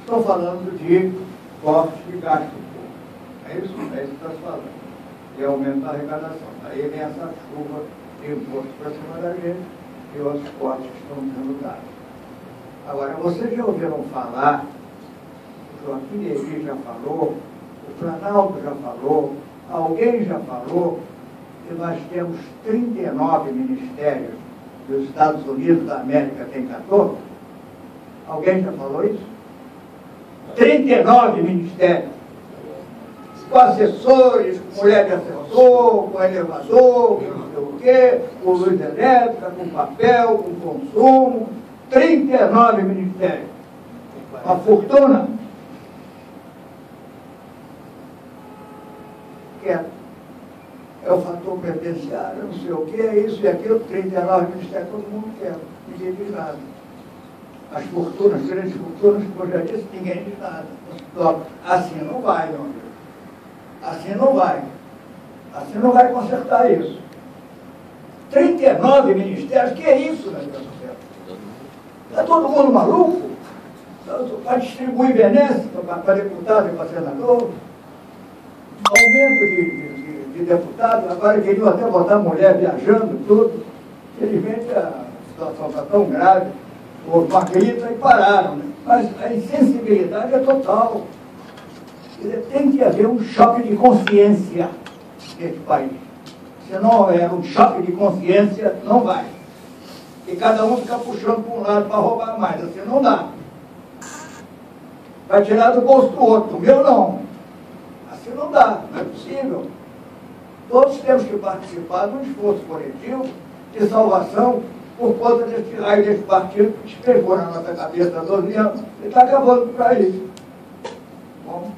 Estou falando de corte de gasto público. É isso, é isso que está se falando. E aumento da arrecadação. Aí vem essa chuva de imposto para cima da gente e outros cortes que estão sendo dados. Agora, vocês já ouviram falar, o Joaquim Levy já falou, o Planalto já falou, alguém já falou, que nós temos 39 ministérios dos Estados Unidos da América tem 14? Alguém já falou isso? 39 ministérios. Com assessores, com mulher de assessor, com elevador, com não sei o quê, com luz elétrica, com papel, com consumo. 39 ministérios. Uma fortuna. É, é o fator previdenciário, não sei o que, é isso e aquilo, 39 ministérios, todo mundo quer, ninguém diz nada. As fortunas, grandes fortunas, como já disse, ninguém diz nada. Assim não vai, meu amigo. Assim não vai. Assim não vai consertar isso. 39 ministérios, que é isso, meu Está todo mundo maluco? Para distribuir benesses para deputado e para senador? Aumento de, de, de deputado, agora queriam até botar mulher viajando, tudo. Infelizmente a situação está tão grave, uma grita e pararam. Né? Mas a insensibilidade é total. Tem que haver um choque de consciência nesse país. Se não houver um choque de consciência, não vai. E cada um fica puxando para um lado para roubar mais. Assim não dá. Vai tirar do bolso do outro. O meu não. Assim não dá. Não é possível. Todos temos que participar de um esforço coletivo de salvação por conta desse raio desse partido que despegou na nossa cabeça há 12 anos e está acabando por aí. Bom.